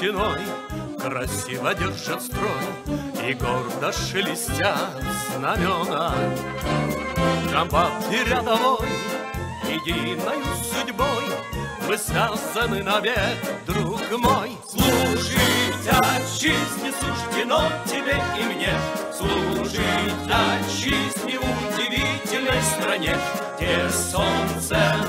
стеной Красиво держат строй И гордо шелестят знамена. Комбат и рядовой Единою судьбой Мы связаны навек, друг мой. Служить отчизне суждено тебе и мне. Служить отчизне удивительной стране Где солнце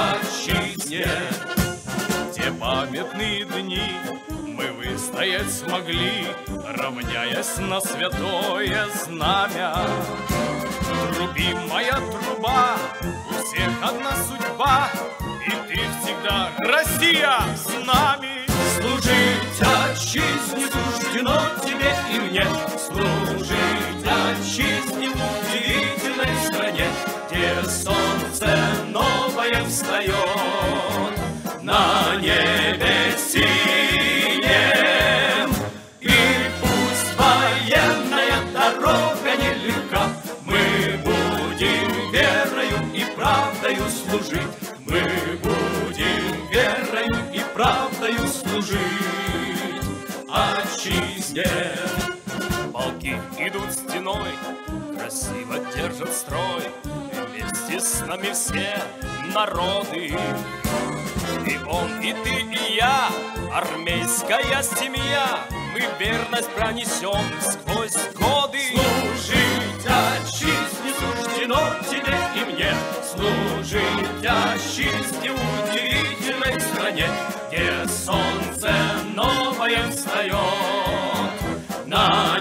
Отчизне те памятные дни мы выстоять смогли, Равняясь на святое знамя. Труби, моя труба, у всех одна судьба, И ты всегда, Россия, с нами. Служить отчизне суждено тебе и мне, Служить отчизне в удивительной стране, Где солнце новое встает на небе синем. И пусть военная дорога нелегка, Мы будем верою и правдою служить, Мы будем верою и правдою служить отчизне. Полки идут стеной, красиво держат строй, Вместе с нами все народы. И он, и ты, и я, армейская семья, Мы верность пронесем сквозь годы. Служить отчизне суждено тебе и мне, Служить отчизне удивительной стране, Где солнце новое встает на